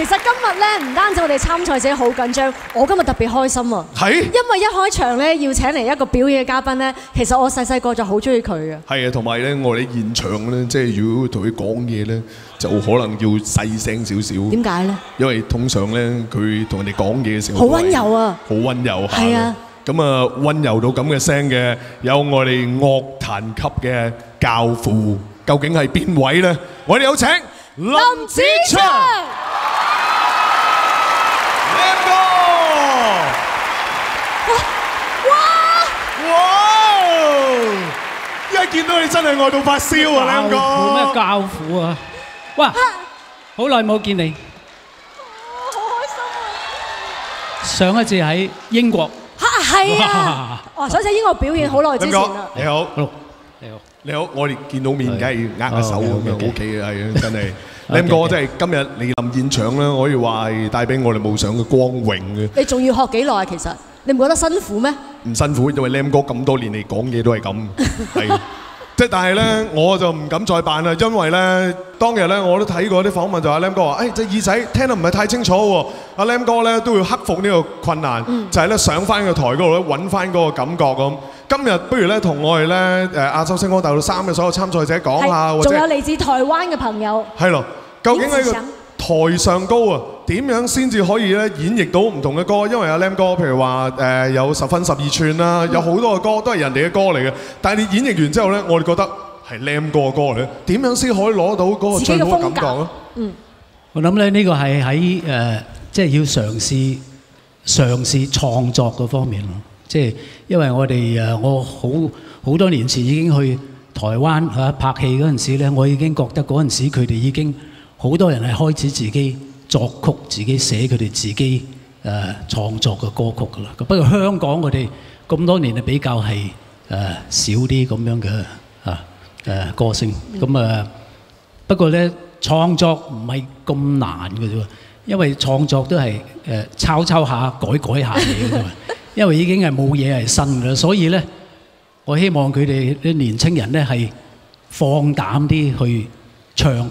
其實今日咧唔單止我哋參賽者好緊張，我今日特別開心啊！係因為一開場咧要請嚟一個表演嘅嘉賓咧，其實我細細個就好中意佢嘅。係啊，同埋咧，我哋現場咧，即係如果同佢講嘢咧，就可能要細聲少少。點解咧？因為通常咧，佢同人哋講嘢嘅時候好温柔啊！好温柔下係啊。咁啊，温柔到咁嘅聲嘅，有我哋樂壇級嘅教父，究竟係邊位咧？我哋有請林子祥。Lam 哥，哇！哇！一見到你真係愛到發燒啊，Lam 哥。冇咩教父啊！哇，好耐冇見你。好開心啊上一次喺英國。嚇係啊！哇！上次英國表演好耐之前啦。你好，你好，你好，我哋見到面梗係握下手咁樣 OK，OK，OK OK 嘅，係啊，真係。Lam 哥真係今日你臨現場咧，可以話係帶俾我哋夢想嘅光榮嘅，你仲要學幾耐啊？其實你唔覺得辛苦咩？唔辛苦，因為 Lam 哥咁多年嚟講嘢都係咁，係。即係但係咧，我就唔敢再扮啦，因為咧當日咧我都睇過啲訪問，就阿 Lam 哥話：誒隻耳仔聽得唔係太清楚喎。阿 Lam 哥咧都要克服呢個困難，就係咧上翻個台嗰度咧揾翻嗰個感覺咁。今日不如咧同我哋咧誒亞洲星光大道三嘅所有參賽者講下，或者仲有嚟自台灣嘅朋友。係咯，究竟喺個台上高啊，點樣先至可以咧演繹到唔同嘅歌？因為阿 Lam 哥，譬如話誒有十分十二寸啦，有好多嘅歌都係人哋嘅歌嚟嘅，但係你演繹完之後咧，我哋覺得係 Lam 哥嘅歌嚟嘅，點樣先可以攞到嗰個最好嘅感覺啊？嗯，我諗咧呢個係喺誒，即係要嘗試嘗試創作嗰方面咯。即係因為我哋誒，我好好多年前已經去台灣嚇拍戲嗰陣時咧，我已經覺得嗰陣時佢哋已經好多人係開始自己作曲、自己寫佢哋自己誒創作嘅歌曲噶啦。不過香港我哋咁多年係比較係誒少啲咁樣嘅啊誒歌星咁啊。不過咧，創作唔係咁難嘅啫喎，因為創作都係誒抄抄下、改改下嘢嘅。因為已經係冇嘢係新嘅啦，所以咧，我希望佢哋啲年青人咧係放膽啲去唱，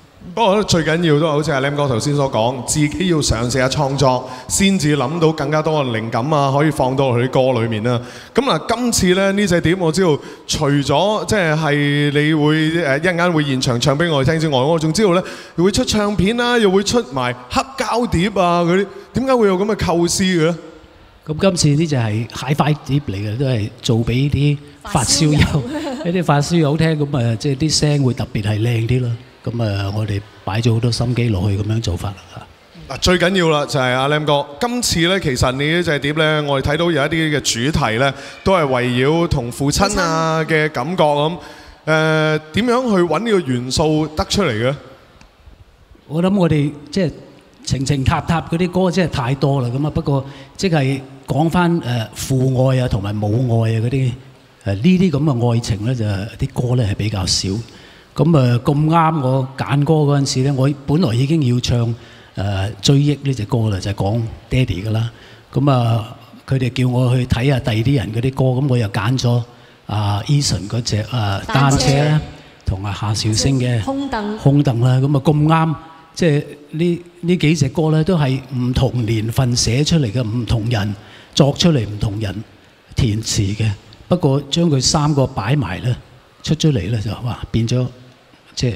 不過最緊要都係好似阿 Lam 哥頭先所講，自己要嘗試下創作，先至諗到更加多嘅靈感啊，可以放到佢啲歌裏面啦。咁嗱，今次咧呢隻碟我知道，除咗即係係你會誒一陣間會現場唱俾我哋聽之外，我仲知道咧會出唱片啦，又會出埋黑膠碟啊嗰啲。點解會有咁嘅構思嘅咧？咁今次呢就係 Hi-Fi 碟嚟嘅，都係做俾啲發燒友，一啲發燒友聽，咁啊即係啲聲會特別係靚啲咯。咁啊，我哋擺咗好多心機落去咁樣做法啦。嗱，最緊要啦，就係阿 Lam 哥，今次咧其實你呢隻碟咧，我哋睇到有一啲嘅主題咧，都係圍繞同父親啊嘅感覺咁。誒點樣去揾呢個元素得出嚟嘅？我諗我哋即係情情塔塔嗰啲歌真係太多啦，咁啊不過即係講翻誒父愛啊同埋母愛啊嗰啲誒呢啲咁嘅愛情咧就啲歌咧係比較少。咁啊咁啱我揀歌嗰陣時咧，我本來已經要唱誒、呃、追憶呢隻歌啦，就係、講爹哋噶啦。咁啊佢哋叫我去睇下第二啲人嗰啲歌，咁我又揀咗啊 Eason 嗰隻啊單車啦，同啊夏韶聲嘅。空凳。空凳啦，咁啊咁啱，即係呢呢幾隻歌咧都係唔同年份寫出嚟嘅，唔同人作出嚟，唔同人填詞嘅。不過將佢三個擺埋咧，出咗嚟咧就哇變咗即係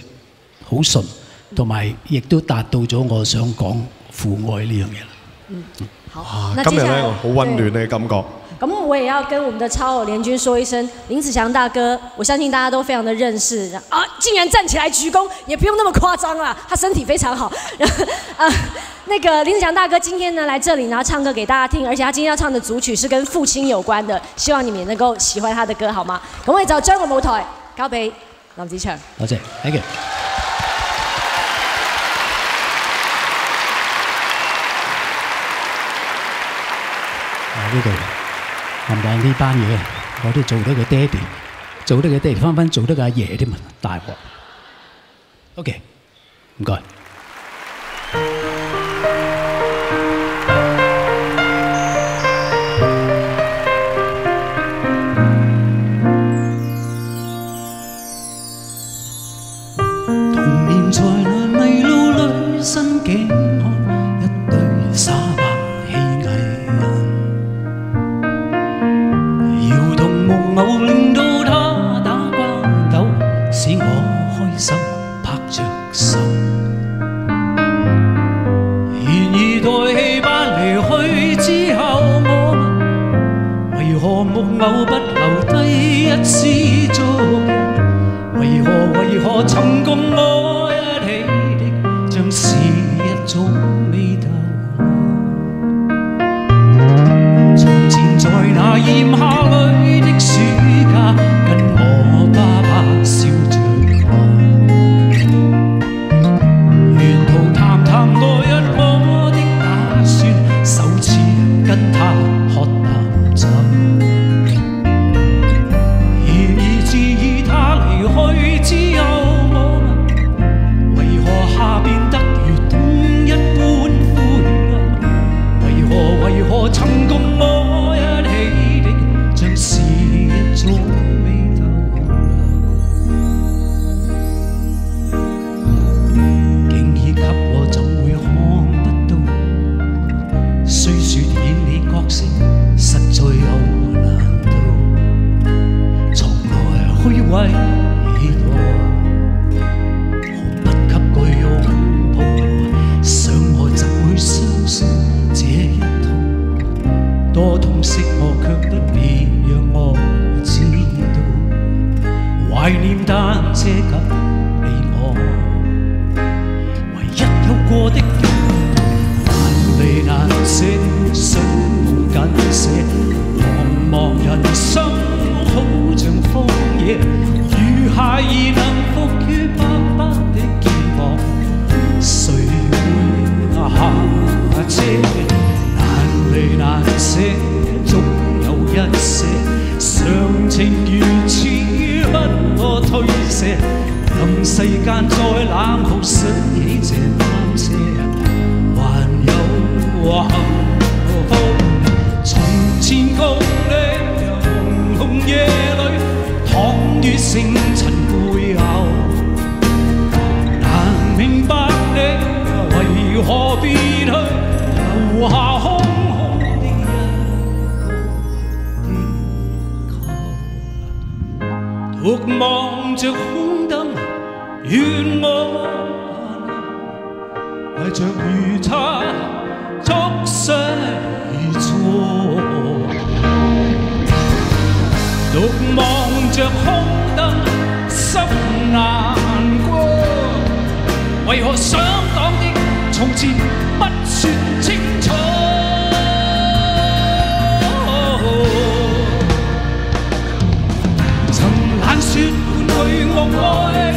好順，同埋亦都達到咗我想講父愛呢樣嘢啦。嗯，好今日咧好温暖嘅感覺。咁我也要跟我們的超偶聯軍說一聲，林子祥大哥，我相信大家都非常的認識啊，竟然站起來鞠躬，也不用那麼誇張啦，他身體非常好。啊，那個林子祥大哥今天呢來這裡，然後唱歌給大家聽，而且他今天要唱的主曲是跟父親有關的，希望你們也能夠喜歡他的歌，好嗎？咁我哋就將個舞台交俾林子祥。多謝，thank you。呢度冚唪呢班嘢，我都做得佢爹哋，做得佢爹哋，分分做得個阿爺添啊！大鑊。OK，唔該。懷念單車給你我，唯一有過的人，難離難捨，水無緊寫，茫茫人生好像荒野，如孩兒。目望着空燈，願我懷着預測，足失錯。獨望着空燈，心難過。為何想講的從前不説？more.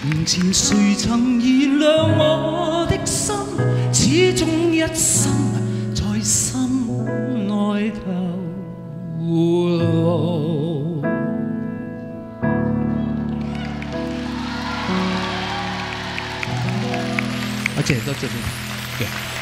从前谁曾燃亮我的心始终一生在心内透露好谢谢多谢